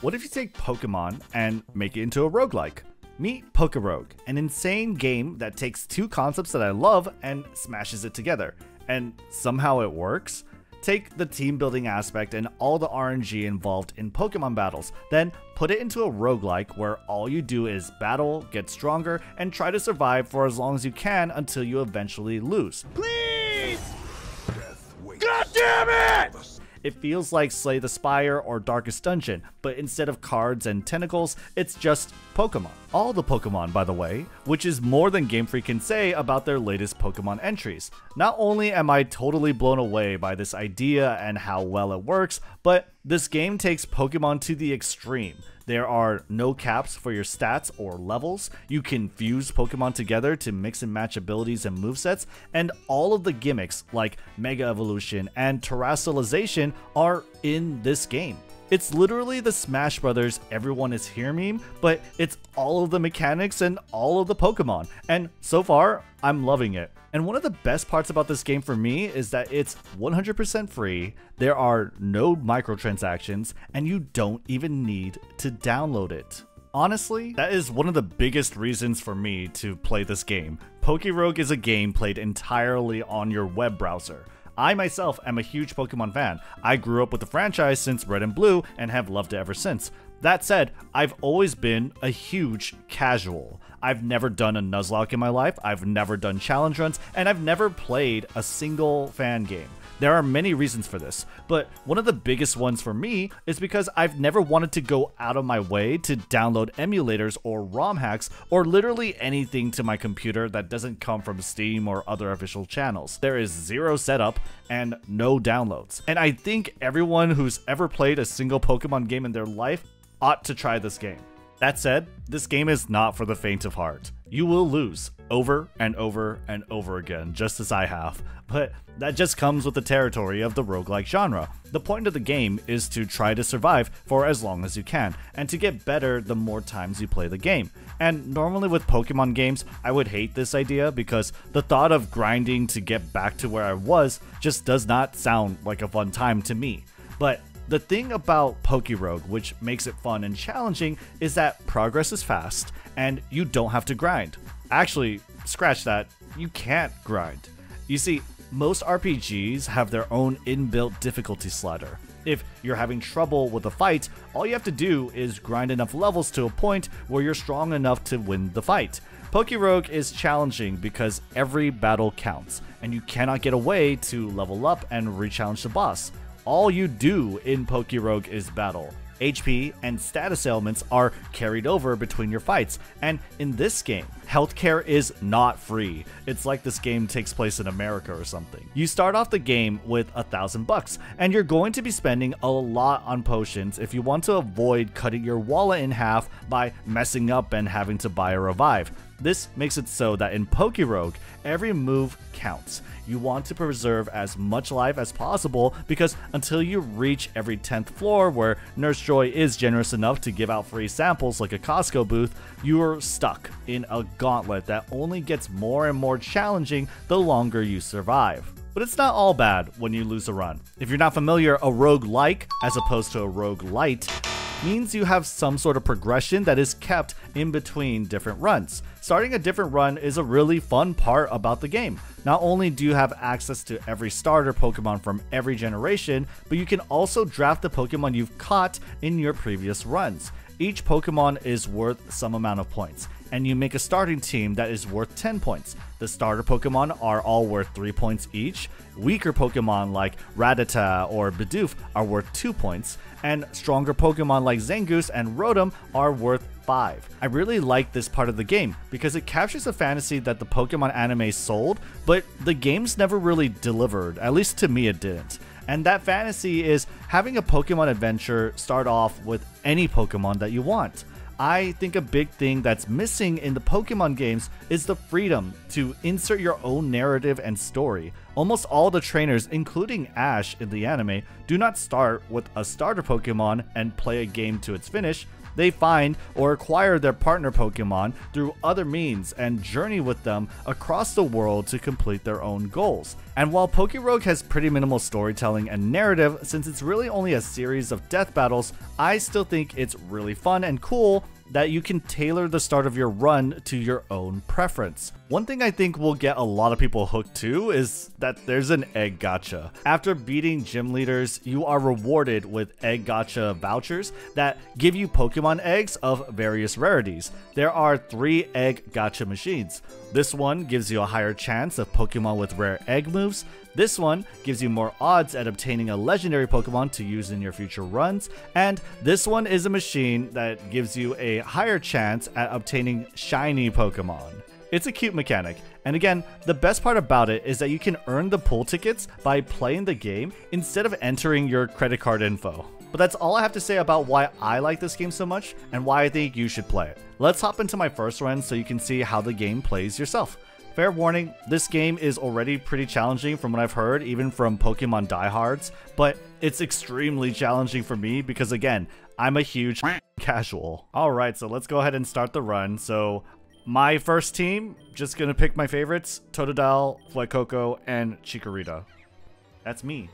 What if you take Pokemon and make it into a roguelike? Meet Pokerogue, an insane game that takes two concepts that I love and smashes it together. And somehow it works? Take the team building aspect and all the RNG involved in Pokemon battles, then put it into a roguelike where all you do is battle, get stronger, and try to survive for as long as you can until you eventually lose. Please! God damn it! It feels like Slay the Spire or Darkest Dungeon, but instead of cards and tentacles, it's just Pokemon. All the Pokemon, by the way, which is more than Game Freak can say about their latest Pokemon entries. Not only am I totally blown away by this idea and how well it works, but this game takes Pokemon to the extreme. There are no caps for your stats or levels. You can fuse Pokemon together to mix and match abilities and movesets, and all of the gimmicks like Mega Evolution and Terastallization are in this game. It's literally the Smash Brothers Everyone is Here meme, but it's all of the mechanics and all of the Pokemon. And so far, I'm loving it. And one of the best parts about this game for me is that it's 100% free, there are no microtransactions, and you don't even need to download it. Honestly, that is one of the biggest reasons for me to play this game. Pokerogue is a game played entirely on your web browser. I myself am a huge Pokemon fan. I grew up with the franchise since Red and Blue and have loved it ever since. That said, I've always been a huge casual. I've never done a Nuzlocke in my life, I've never done challenge runs, and I've never played a single fan game. There are many reasons for this, but one of the biggest ones for me is because I've never wanted to go out of my way to download emulators or ROM hacks or literally anything to my computer that doesn't come from Steam or other official channels. There is zero setup and no downloads. And I think everyone who's ever played a single Pokemon game in their life ought to try this game. That said, this game is not for the faint of heart. You will lose over and over and over again, just as I have, but that just comes with the territory of the roguelike genre. The point of the game is to try to survive for as long as you can, and to get better the more times you play the game. And normally with Pokemon games, I would hate this idea because the thought of grinding to get back to where I was just does not sound like a fun time to me. But the thing about Pokerogue, which makes it fun and challenging, is that progress is fast and you don't have to grind. Actually, scratch that, you can't grind. You see, most RPGs have their own inbuilt difficulty slider. If you're having trouble with a fight, all you have to do is grind enough levels to a point where you're strong enough to win the fight. Pokerogue is challenging because every battle counts, and you cannot get away to level up and re-challenge the boss all you do in Pokerogue is battle. HP and status ailments are carried over between your fights, and in this game, healthcare is not free. It's like this game takes place in America or something. You start off the game with a thousand bucks, and you're going to be spending a lot on potions if you want to avoid cutting your wallet in half by messing up and having to buy a revive. This makes it so that in Pokerogue, every move counts. You want to preserve as much life as possible because until you reach every 10th floor where Nurse Joy is generous enough to give out free samples like a Costco booth, you are stuck in a gauntlet that only gets more and more challenging the longer you survive. But it's not all bad when you lose a run. If you're not familiar, a rogue like as opposed to a rogue light means you have some sort of progression that is kept in between different runs. Starting a different run is a really fun part about the game. Not only do you have access to every starter Pokemon from every generation, but you can also draft the Pokemon you've caught in your previous runs. Each Pokemon is worth some amount of points, and you make a starting team that is worth 10 points. The starter Pokemon are all worth 3 points each. Weaker Pokemon like Rattata or Bidoof are worth 2 points, and stronger Pokemon like Zangoose and Rotom are worth 5. I really like this part of the game because it captures the fantasy that the Pokemon anime sold, but the game's never really delivered, at least to me it didn't. And that fantasy is having a Pokemon adventure start off with any Pokemon that you want. I think a big thing that's missing in the Pokemon games is the freedom to insert your own narrative and story. Almost all the trainers, including Ash in the anime, do not start with a starter Pokemon and play a game to its finish. They find or acquire their partner Pokemon through other means and journey with them across the world to complete their own goals. And while Pokerogue has pretty minimal storytelling and narrative, since it's really only a series of death battles, I still think it's really fun and cool that you can tailor the start of your run to your own preference. One thing I think will get a lot of people hooked too is that there's an egg gacha. After beating gym leaders, you are rewarded with egg gacha vouchers that give you Pokemon eggs of various rarities. There are three egg gacha machines. This one gives you a higher chance of Pokemon with rare egg moves. This one gives you more odds at obtaining a legendary Pokemon to use in your future runs. And this one is a machine that gives you a higher chance at obtaining shiny Pokemon. It's a cute mechanic, and again, the best part about it is that you can earn the pool tickets by playing the game instead of entering your credit card info. But that's all I have to say about why I like this game so much and why I think you should play it. Let's hop into my first run so you can see how the game plays yourself. Fair warning, this game is already pretty challenging from what I've heard, even from Pokemon diehards, but it's extremely challenging for me because again, I'm a huge casual. Alright, so let's go ahead and start the run. So my first team, just gonna pick my favorites, Totodile, Fuecoco, and Chikorita. That's me.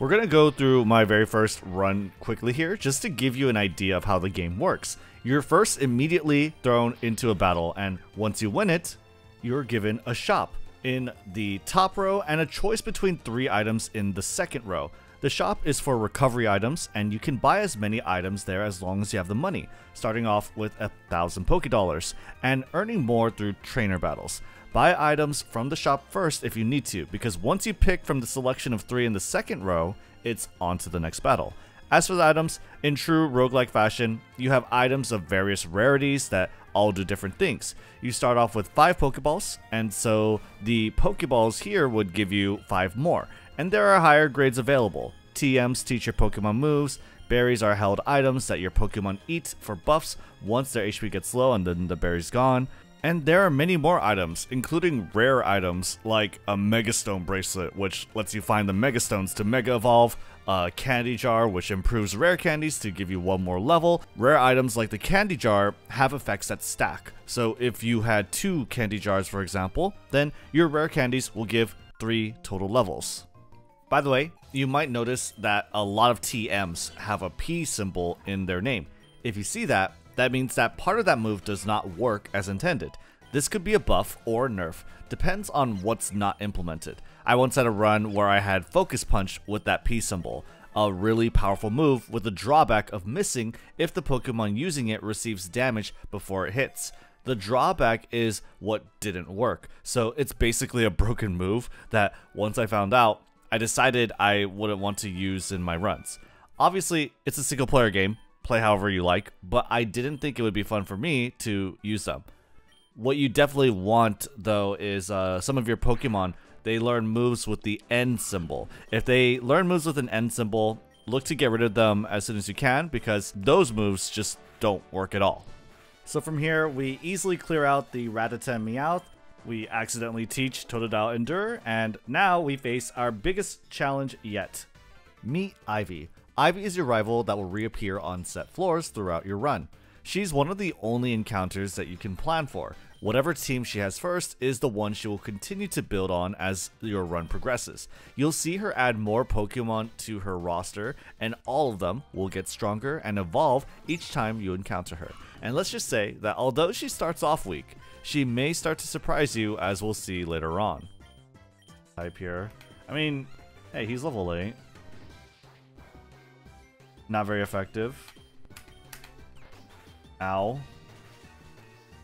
We're to go through my very first run quickly here, just to give you an idea of how the game works. You're first immediately thrown into a battle, and once you win it, you're given a shop in the top row and a choice between three items in the second row. The shop is for recovery items, and you can buy as many items there as long as you have the money, starting off with a thousand Poké Dollars, and earning more through trainer battles. Buy items from the shop first if you need to, because once you pick from the selection of three in the second row, it's on to the next battle. As for the items, in true roguelike fashion, you have items of various rarities that all do different things. You start off with 5 Pokeballs, and so the Pokeballs here would give you 5 more, and there are higher grades available. TMs teach your Pokemon moves, berries are held items that your Pokemon eat for buffs once their HP gets low and then the berry's gone. And there are many more items, including rare items like a Megastone bracelet, which lets you find the Megastones to Mega Evolve, a candy jar, which improves rare candies to give you one more level. Rare items like the candy jar have effects that stack. So if you had two candy jars, for example, then your rare candies will give three total levels. By the way, you might notice that a lot of TMs have a P symbol in their name. If you see that, that means that part of that move does not work as intended. This could be a buff or a nerf, depends on what's not implemented. I once had a run where I had Focus Punch with that P symbol, a really powerful move with the drawback of missing if the Pokemon using it receives damage before it hits. The drawback is what didn't work, so it's basically a broken move that once I found out, I decided I wouldn't want to use in my runs. Obviously, it's a single player game, play however you like, but I didn't think it would be fun for me to use them. What you definitely want, though, is uh, some of your Pokemon, they learn moves with the N symbol. If they learn moves with an N symbol, look to get rid of them as soon as you can, because those moves just don't work at all. So from here, we easily clear out the Rattata Meowth, we accidentally teach Totodile Endure, and now we face our biggest challenge yet. Meet Ivy, Ivy is your rival that will reappear on set floors throughout your run. She's one of the only encounters that you can plan for. Whatever team she has first is the one she will continue to build on as your run progresses. You'll see her add more Pokemon to her roster, and all of them will get stronger and evolve each time you encounter her. And let's just say that although she starts off weak, she may start to surprise you as we'll see later on. Type here. I mean, hey, he's level 8. Not very effective. Ow.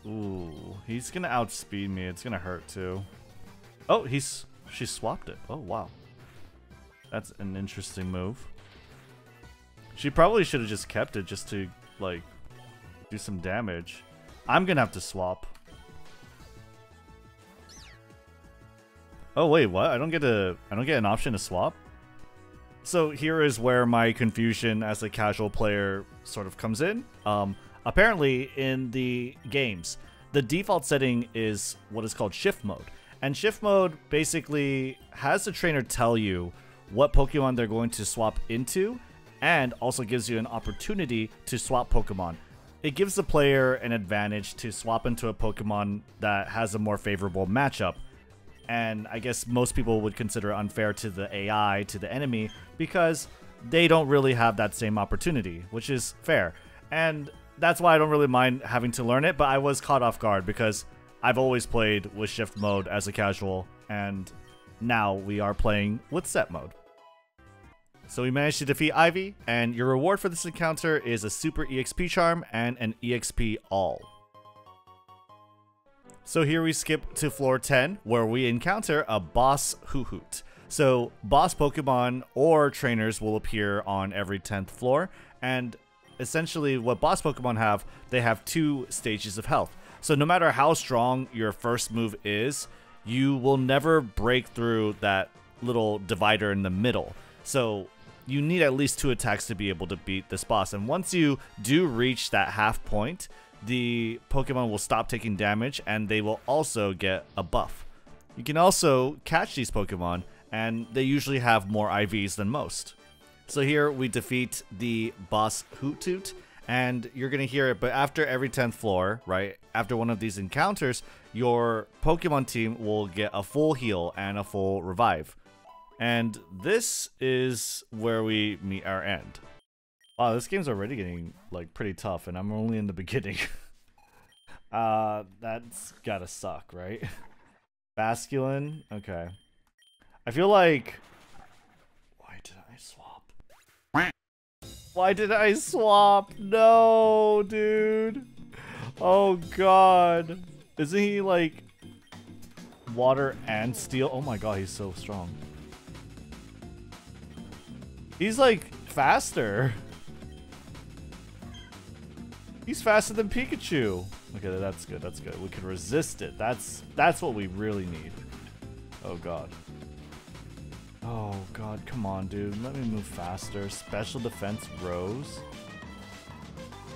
Ooh, he's gonna outspeed me. It's gonna hurt too. Oh, he's she swapped it. Oh wow, that's an interesting move. She probably should have just kept it just to like do some damage. I'm gonna have to swap. Oh wait, what? I don't get a I don't get an option to swap. So here is where my confusion as a casual player sort of comes in. Um, apparently, in the games, the default setting is what is called shift mode. And shift mode basically has the trainer tell you what Pokemon they're going to swap into, and also gives you an opportunity to swap Pokemon. It gives the player an advantage to swap into a Pokemon that has a more favorable matchup. And I guess most people would consider unfair to the AI, to the enemy, because they don't really have that same opportunity, which is fair. And that's why I don't really mind having to learn it, but I was caught off guard because I've always played with shift mode as a casual, and now we are playing with set mode. So we managed to defeat Ivy, and your reward for this encounter is a Super EXP Charm and an EXP All. So here we skip to floor 10, where we encounter a boss Hoothoot. So boss Pokemon or trainers will appear on every 10th floor, and essentially what boss Pokemon have, they have two stages of health. So no matter how strong your first move is, you will never break through that little divider in the middle. So you need at least two attacks to be able to beat this boss. And once you do reach that half point, the Pokemon will stop taking damage and they will also get a buff. You can also catch these Pokemon and they usually have more IVs than most. So here we defeat the boss Hoothoot and you're gonna hear it, but after every 10th floor, right, after one of these encounters, your Pokemon team will get a full heal and a full revive. And this is where we meet our end. Wow, this game's already getting, like, pretty tough, and I'm only in the beginning. uh, that's gotta suck, right? Basculin? Okay. I feel like... Why did I swap? Why did I swap? No, dude. Oh, God. Isn't he, like, water and steel? Oh my god, he's so strong. He's like faster. He's faster than Pikachu. Okay, that's good. That's good. We can resist it. That's that's what we really need. Oh god. Oh god, come on, dude. Let me move faster. Special defense rose.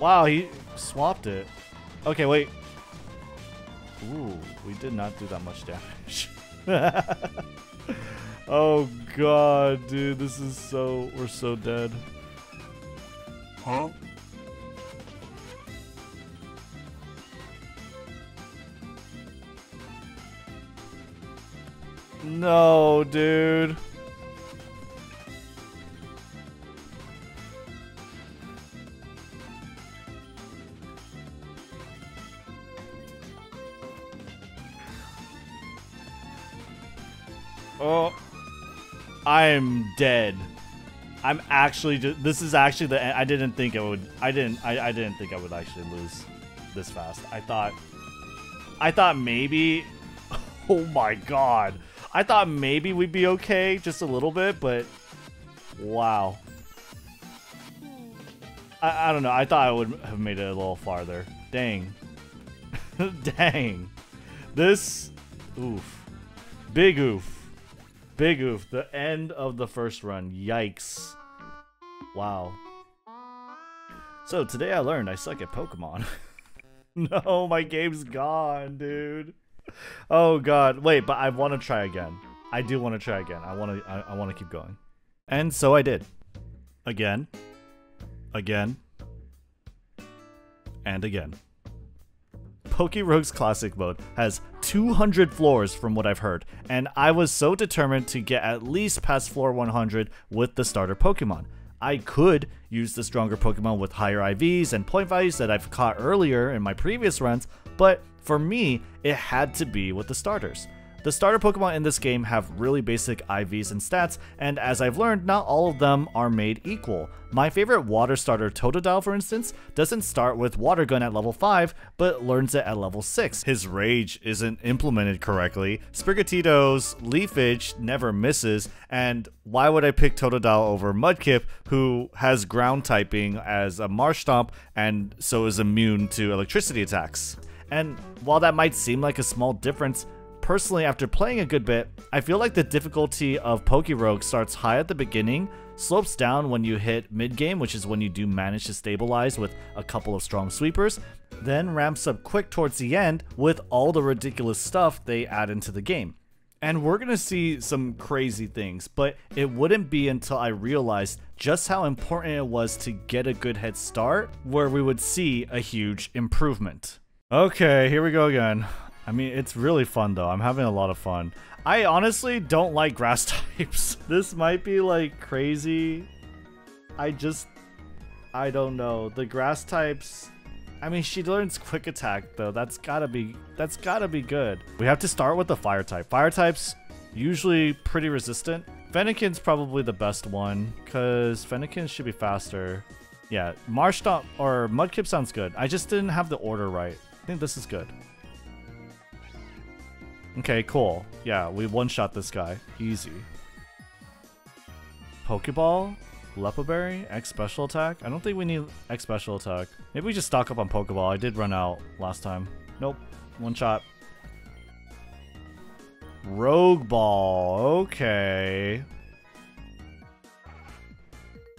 Wow, he swapped it. Okay, wait. Ooh, we did not do that much damage. Oh god, dude, this is so we're so dead. Huh? No, dude. Oh. I'm dead. I'm actually this is actually the I didn't think I would I didn't I, I didn't think I would actually lose this fast. I thought I thought maybe oh my god. I thought maybe we'd be okay just a little bit, but wow. I, I don't know. I thought I would have made it a little farther. Dang. Dang. This oof. Big oof. Big oof. The end of the first run. Yikes. Wow. So today I learned I suck at Pokemon. no, my game's gone, dude. Oh god. Wait, but I want to try again. I do want to try again. I want to I, I want to keep going. And so I did. Again. Again. And again. PokeRogue's Classic Mode has 200 floors from what I've heard, and I was so determined to get at least past floor 100 with the starter Pokemon. I could use the stronger Pokemon with higher IVs and point values that I've caught earlier in my previous runs, but for me, it had to be with the starters. The starter Pokemon in this game have really basic IVs and stats, and as I've learned, not all of them are made equal. My favorite water starter Totodile, for instance, doesn't start with Water Gun at level 5, but learns it at level 6. His Rage isn't implemented correctly, Sprigatito's Leafage never misses, and why would I pick Totodile over Mudkip, who has ground typing as a Marshtomp and so is immune to electricity attacks? And while that might seem like a small difference, Personally, after playing a good bit, I feel like the difficulty of PokeRogue starts high at the beginning, slopes down when you hit mid-game, which is when you do manage to stabilize with a couple of strong sweepers, then ramps up quick towards the end with all the ridiculous stuff they add into the game. And we're gonna see some crazy things, but it wouldn't be until I realized just how important it was to get a good head start where we would see a huge improvement. Okay, here we go again. I mean, it's really fun though. I'm having a lot of fun. I honestly don't like grass types. this might be like crazy. I just, I don't know. The grass types, I mean, she learns quick attack though. That's gotta be, that's gotta be good. We have to start with the fire type. Fire types, usually pretty resistant. Fennekin's probably the best one because Fennekin should be faster. Yeah, Marshtomp or Mudkip sounds good. I just didn't have the order right. Think this is good. Okay, cool. Yeah, we one-shot this guy. Easy. Pokeball? Leppa Berry? X special attack? I don't think we need X special attack. Maybe we just stock up on Pokeball. I did run out last time. Nope. One shot. Rogue Ball. Okay.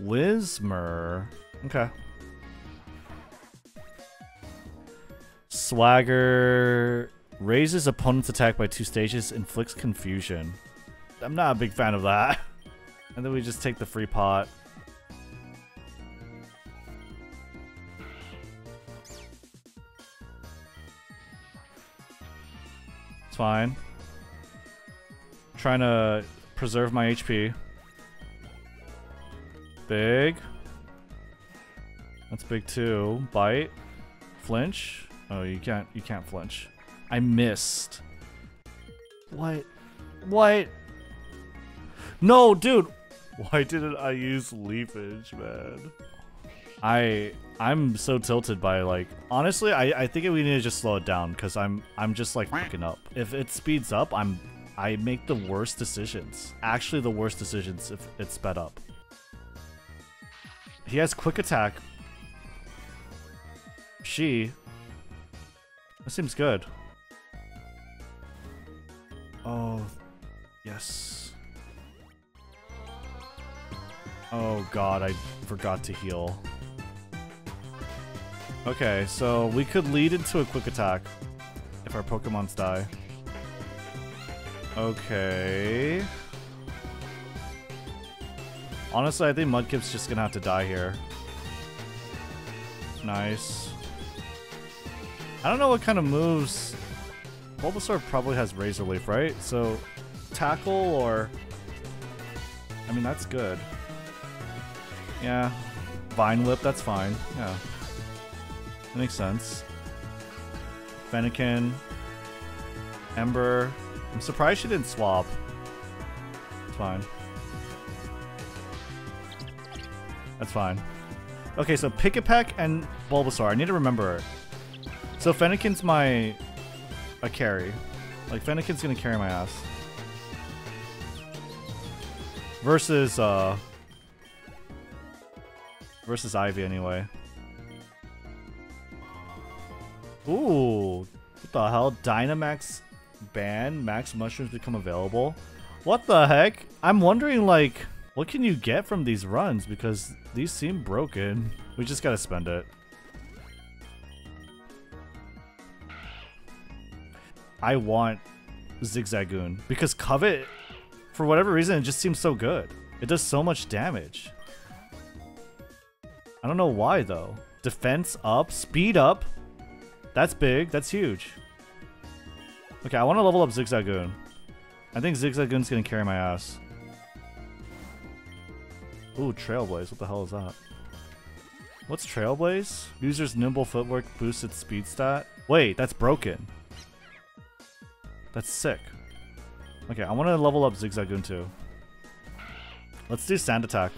Whismur. Okay. Swagger raises opponent's attack by two stages, inflicts confusion. I'm not a big fan of that. And then we just take the free pot. It's fine. Trying to preserve my HP. Big. That's big too. Bite. Flinch. Oh, you can't. You can't flinch. I missed. What? What? No, dude. Why didn't I use leafage, man? I I'm so tilted by like honestly I, I think we need to just slow it down because I'm I'm just like fucking up. If it speeds up, I'm I make the worst decisions. Actually the worst decisions if it's sped up. He has quick attack. She. That seems good. Oh, yes. Oh god, I forgot to heal. Okay, so we could lead into a quick attack if our Pokemons die. Okay. Honestly, I think Mudkip's just gonna have to die here. Nice. I don't know what kind of moves... Bulbasaur probably has Razor Leaf, right? So, Tackle or... I mean, that's good. Yeah. Vine Whip, that's fine. Yeah. That makes sense. Fennekin. Ember. I'm surprised she didn't swap. It's fine. That's fine. Okay, so Pikipek and Bulbasaur. I need to remember. So Fennekin's my... a carry. Like, Fennekin's gonna carry my ass. Versus, uh... Versus Ivy, anyway. Ooh. What the hell? Dynamax Band? Max Mushrooms become available? What the heck? I'm wondering, like... What can you get from these runs? Because these seem broken. We just gotta spend it. I want Zigzagoon. Because Covet, for whatever reason, it just seems so good. It does so much damage. I don't know why, though. Defense up, speed up. That's big. That's huge. Okay, I want to level up Zigzagoon. I think Zigzagoon's gonna carry my ass. Ooh, Trailblaze. What the hell is that? What's Trailblaze? User's nimble footwork boosts its speed stat. Wait, that's broken. That's sick. Okay, I want to level up Zigzagoon too. Let's do Sand Attack.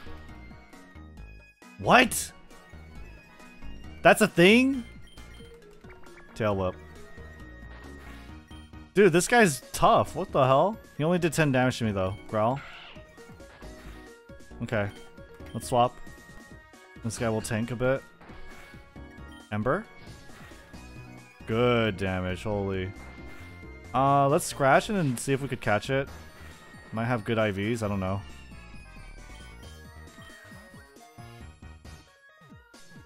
What? That's a thing? Tail Whip. Dude, this guy's tough. What the hell? He only did 10 damage to me though. Growl. Okay. Let's swap. This guy will tank a bit. Ember. Good damage, holy. Uh, let's scratch it and see if we could catch it. Might have good IVs, I don't know.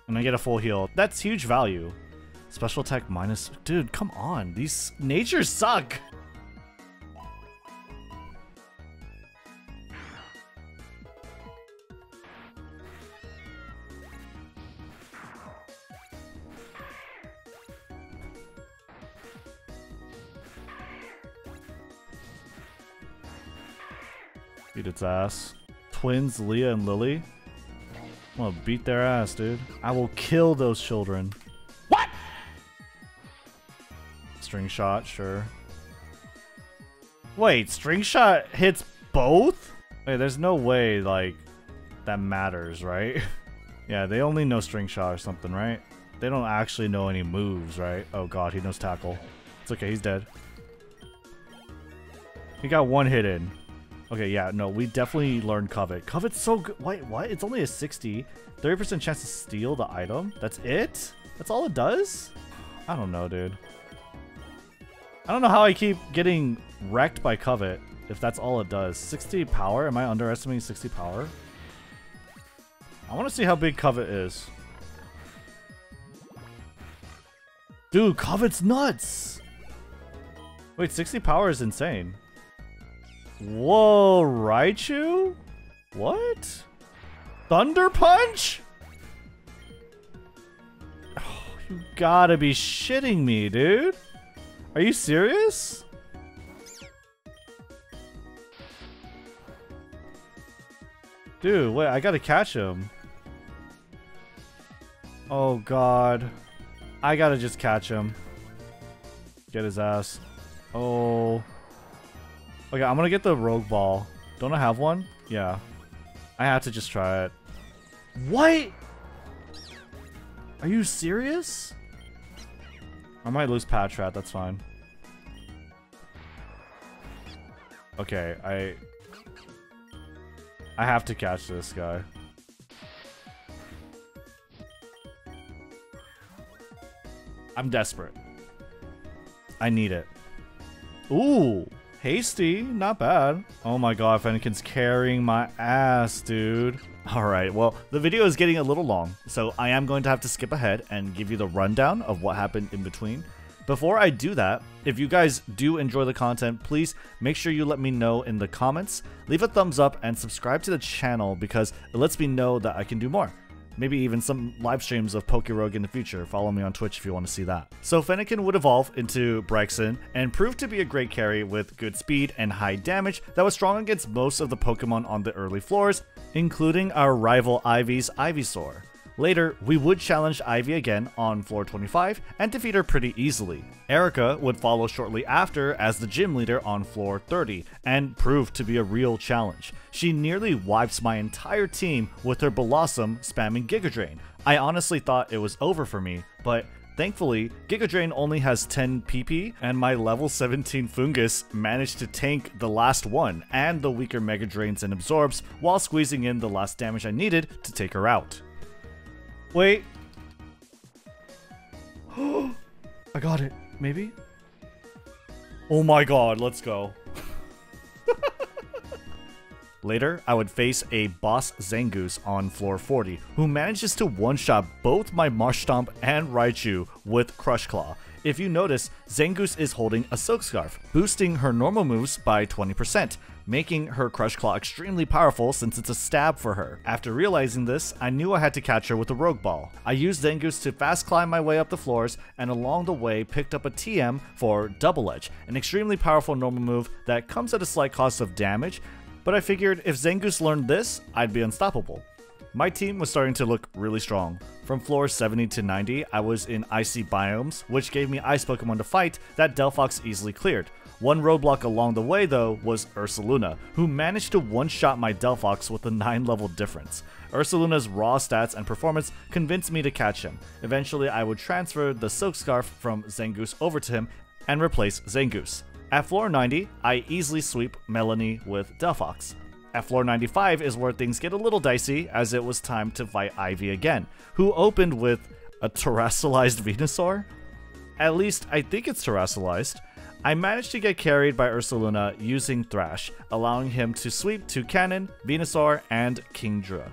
And I get a full heal. That's huge value. Special attack minus... Dude, come on. These natures suck. Ass. Twins, Leah and Lily. I'm gonna beat their ass, dude. I will kill those children. What? String shot, sure. Wait, string shot hits both? Wait, there's no way, like, that matters, right? yeah, they only know string shot or something, right? They don't actually know any moves, right? Oh god, he knows tackle. It's okay, he's dead. He got one hit in. Okay, yeah, no, we definitely learned Covet. Covet's so good. Wait, what? It's only a 60. 30% chance to steal the item? That's it? That's all it does? I don't know, dude. I don't know how I keep getting wrecked by Covet if that's all it does. 60 power? Am I underestimating 60 power? I want to see how big Covet is. Dude, Covet's nuts! Wait, 60 power is insane. Whoa, Raichu? What? Thunder Punch? Oh, you gotta be shitting me, dude. Are you serious? Dude, wait, I gotta catch him. Oh god. I gotta just catch him. Get his ass. Oh. Okay, I'm gonna get the rogue ball. Don't I have one? Yeah. I have to just try it. What? Are you serious? I might lose Patrat, that's fine. Okay, I... I have to catch this guy. I'm desperate. I need it. Ooh! Hasty, not bad. Oh my god, Fennekin's carrying my ass, dude. Alright, well, the video is getting a little long, so I am going to have to skip ahead and give you the rundown of what happened in between. Before I do that, if you guys do enjoy the content, please make sure you let me know in the comments, leave a thumbs up, and subscribe to the channel because it lets me know that I can do more. Maybe even some live streams of Pokerogue in the future. Follow me on Twitch if you want to see that. So Fennekin would evolve into Braixen and prove to be a great carry with good speed and high damage that was strong against most of the Pokemon on the early floors, including our rival Ivy's Ivysaur. Later, we would challenge Ivy again on floor 25 and defeat her pretty easily. Erika would follow shortly after as the gym leader on floor 30 and prove to be a real challenge. She nearly wipes my entire team with her Bellossom spamming Giga Drain. I honestly thought it was over for me, but Thankfully, Giga Drain only has 10 PP, and my level 17 Foongus managed to tank the last one and the weaker Mega Drains and Absorbs while squeezing in the last damage I needed to take her out. Wait. I got it. Maybe? Oh my god, let's go. Later, I would face a boss Zangoose on floor 40, who manages to one-shot both my Marshtomp and Raichu with Crush Claw. If you notice, Zangoose is holding a Silk Scarf, boosting her normal moves by 20%, making her Crush Claw extremely powerful since it's a stab for her. After realizing this, I knew I had to catch her with a Rogue Ball. I used Zangoose to fast climb my way up the floors, and along the way picked up a TM for Double Edge, an extremely powerful normal move that comes at a slight cost of damage, but I figured if Zangoose learned this, I'd be unstoppable. My team was starting to look really strong. From floors 70 to 90, I was in icy biomes, which gave me ice Pokemon to fight that Delphox easily cleared. One roadblock along the way, though, was Ursaluna, who managed to one-shot my Delphox with a 9-level difference. Ursaluna's raw stats and performance convinced me to catch him. Eventually, I would transfer the Silk Scarf from Zangoose over to him and replace Zangoose. At floor 90, I easily sweep Melanie with Delphox. At floor 95 is where things get a little dicey, as it was time to fight Ivy again, who opened with a terastallized Venusaur? At least, I think it's terastallized. I managed to get carried by Ursaluna using Thrash, allowing him to sweep Toucannon, Venusaur, and Kingdra.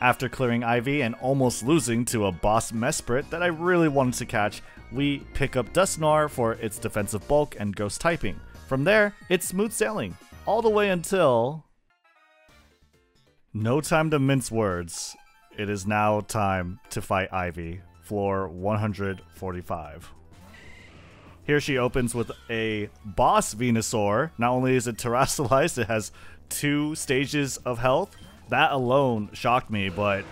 After clearing Ivy and almost losing to a boss Mesprit that I really wanted to catch, we pick up Dusknoir for its defensive bulk and ghost typing. From there, it's smooth sailing, all the way until... No time to mince words. It is now time to fight Ivy, floor 145. Here she opens with a boss Venusaur. Not only is it terastallized, it has two stages of health. That alone shocked me, but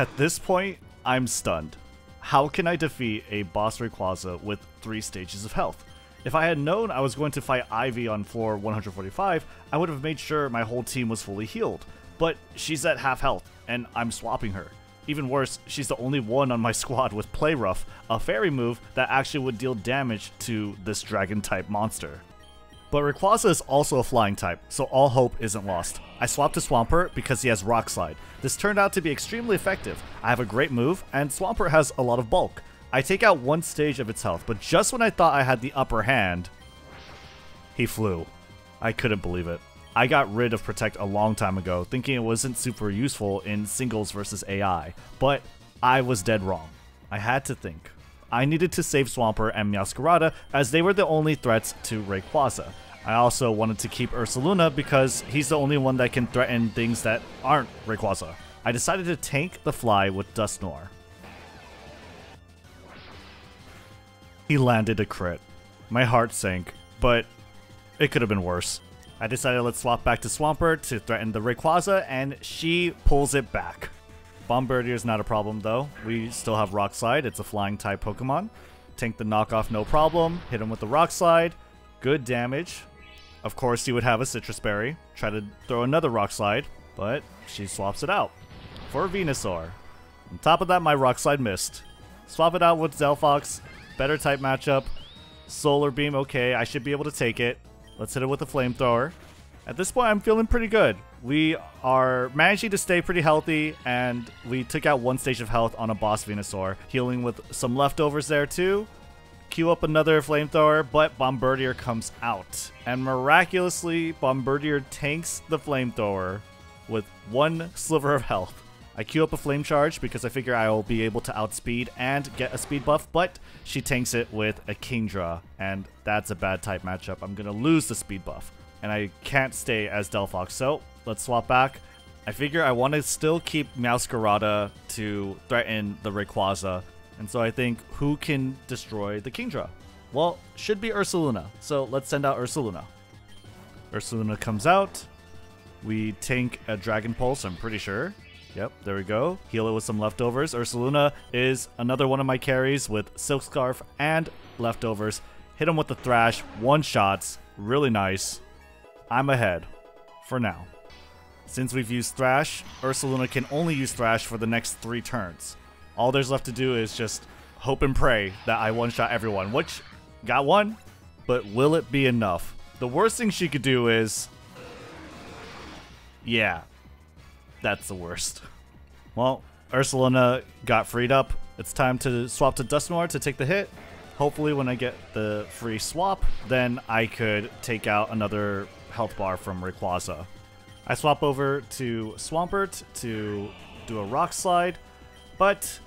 At this point, I'm stunned. How can I defeat a boss Rayquaza with 3 stages of health? If I had known I was going to fight Ivy on floor 145, I would have made sure my whole team was fully healed. But she's at half health, and I'm swapping her. Even worse, she's the only one on my squad with Play Rough, a fairy move that actually would deal damage to this dragon type monster. But Rayquaza is also a flying type, so all hope isn't lost. I swapped to Swampert because he has Rock Slide. This turned out to be extremely effective. I have a great move, and Swampert has a lot of bulk. I take out one stage of its health, but just when I thought I had the upper hand, he flew. I couldn't believe it. I got rid of Protect a long time ago, thinking it wasn't super useful in singles versus AI, but I was dead wrong. I had to think. I needed to save Swampert and Meowscarada as they were the only threats to Rayquaza. I also wanted to keep Ursaluna because he's the only one that can threaten things that aren't Rayquaza. I decided to tank the fly with Dusknoir. He landed a crit. My heart sank, but it could have been worse. I decided let's swap back to Swampert to threaten the Rayquaza, and she pulls it back. Bombirdier is not a problem though. We still have Rock Slide. It's a flying type Pokemon. Tank the knockoff, no problem. Hit him with the Rock Slide. Good damage. Of course, he would have a Sitrus Berry. Try to throw another Rock Slide, but she swaps it out for Venusaur. On top of that, my Rock Slide missed. Swap it out with Delphox. Better type matchup. Solar Beam, okay. I should be able to take it. Let's hit it with a Flamethrower. At this point, I'm feeling pretty good. We are managing to stay pretty healthy, and we took out one stage of health on a boss Venusaur, healing with some leftovers there too. Queue up another flamethrower, but Bombirdier comes out. And miraculously, Bombirdier tanks the flamethrower with one sliver of health. I queue up a flame charge because I figure I will be able to outspeed and get a speed buff, but she tanks it with a Kingdra, and that's a bad type matchup. I'm gonna lose the speed buff and I can't stay as Delphox. So let's swap back. I figure I want to still keep Meowscarada to threaten the Rayquaza. And so I think who can destroy the Kingdra? Well, should be Ursaluna. So let's send out Ursaluna. Ursaluna comes out. We tank a Dragon Pulse, I'm pretty sure. Yep, there we go. Heal it with some leftovers. Ursaluna is another one of my carries with Silk Scarf and leftovers. Hit him with the Thrash, one shots. Really nice. I'm ahead. For now. Since we've used Thrash, Ursaluna can only use Thrash for the next three turns. All there's left to do is just hope and pray that I one-shot everyone, which got one, but will it be enough? The worst thing she could do is... Yeah, that's the worst. Well, Ursaluna got freed up. It's time to swap to Dusknoir to take the hit. Hopefully when I get the free swap, then I could take out another health bar from Rayquaza. I swap over to Swampert to do a Rock Slide, but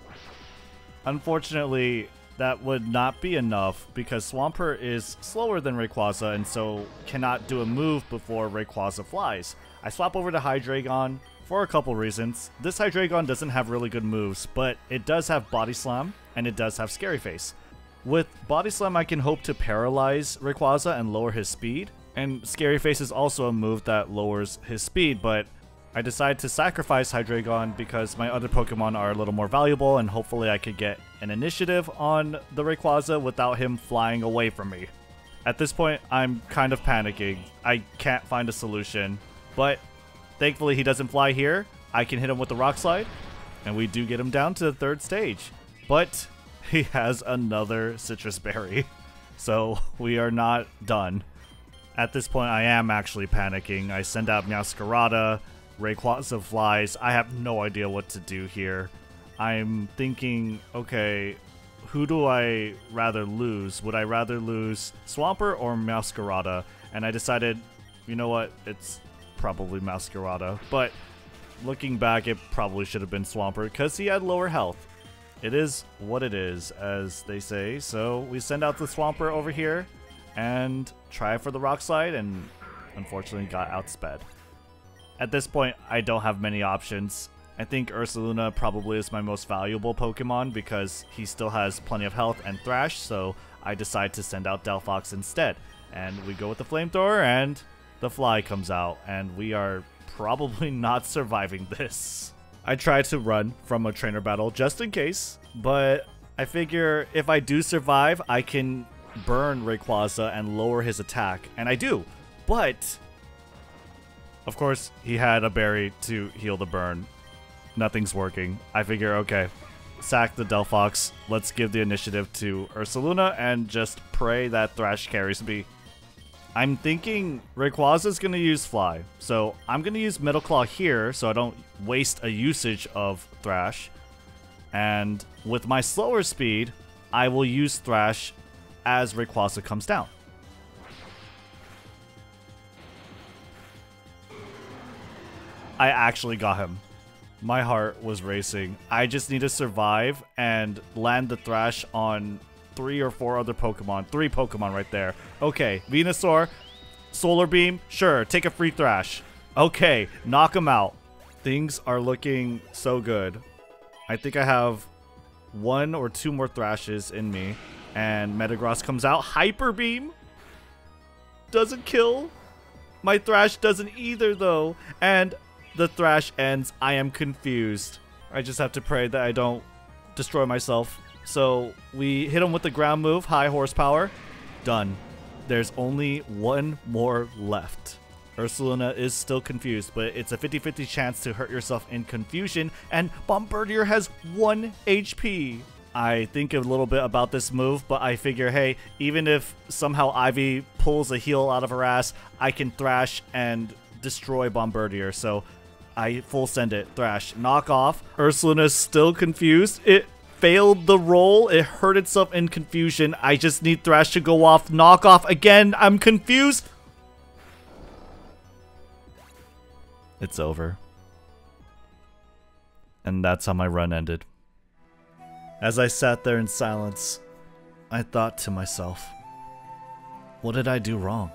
unfortunately that would not be enough because Swampert is slower than Rayquaza and so cannot do a move before Rayquaza flies. I swap over to Hydreigon for a couple reasons. This Hydreigon doesn't have really good moves, but it does have Body Slam and it does have Scary Face. With Body Slam, I can hope to paralyze Rayquaza and lower his speed, and Scary Face is also a move that lowers his speed, but I decided to sacrifice Hydreigon because my other Pokemon are a little more valuable and hopefully I could get an initiative on the Rayquaza without him flying away from me. At this point, I'm kind of panicking. I can't find a solution, but thankfully he doesn't fly here. I can hit him with the Rock Slide, and we do get him down to the third stage. But he has another Sitrus Berry, so we are not done. At this point, I am actually panicking. I send out Meowscarada, Rayquaza flies. I have no idea what to do here. I'm thinking, okay, who do I rather lose? Would I rather lose Swampert or Meowscarada? And I decided, you know what, it's probably Meowscarada. But looking back, it probably should have been Swampert because he had lower health. It is what it is, as they say. So we send out the Swampert over here and try for the rock slide and unfortunately got outsped. At this point, I don't have many options. I think Ursaluna probably is my most valuable Pokemon because he still has plenty of health and Thrash, so I decide to send out Delphox instead. And we go with the flamethrower, and the fly comes out, and we are probably not surviving this. I try to run from a trainer battle just in case, but I figure if I do survive, I can burn Rayquaza and lower his attack, and I do. But, of course, he had a berry to heal the burn. Nothing's working. I figure, okay, sack the Delphox. Let's give the initiative to Ursaluna and just pray that Thrash carries me. I'm thinking Rayquaza is going to use Fly, so I'm going to use Metal Claw here so I don't waste a usage of Thrash. And with my slower speed, I will use Thrash as Rayquaza comes down. I actually got him. My heart was racing. I just need to survive and land the Thrash on three or four other Pokemon. Three Pokemon right there. Okay, Venusaur, Solar Beam, sure, take a free Thrash. Okay, knock him out. Things are looking so good. I think I have one or two more Thrashes in me. And Metagross comes out. Hyper Beam doesn't kill. My Thrash doesn't either, though. And the Thrash ends. I am confused. I just have to pray that I don't destroy myself. So we hit him with the ground move, high horsepower. Done. There's only one more left. Ursaluna is still confused, but it's a 50-50 chance to hurt yourself in confusion, and Bombirdier has 1 HP. I think a little bit about this move, but I figure, hey, even if somehow Ivy pulls a heal out of her ass, I can thrash and destroy Bombirdier, so I full send it. Thrash. Knock off. Ursaluna's still confused. It failed the roll. It hurt itself in confusion. I just need Thrash to go off. Knock off again. I'm confused. It's over. And that's how my run ended. As I sat there in silence, I thought to myself, what did I do wrong?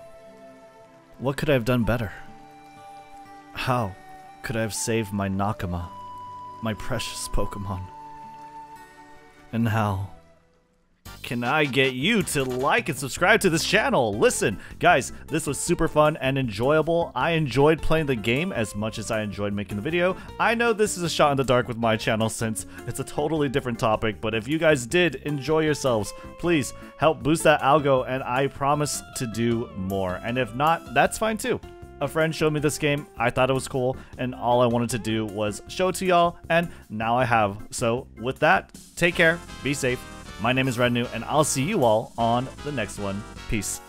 What could I have done better? How could I have saved my Nakama, my precious Pokemon? And how can I get you to like and subscribe to this channel? Listen, guys, this was super fun and enjoyable. I enjoyed playing the game as much as I enjoyed making the video. I know this is a shot in the dark with my channel since it's a totally different topic, but if you guys did enjoy yourselves, please help boost that algo and I promise to do more. And if not, that's fine too. A friend showed me this game, I thought it was cool, and all I wanted to do was show it to y'all, and now I have. So with that, take care, be safe, my name is Rednu, and I'll see you all on the next one. Peace.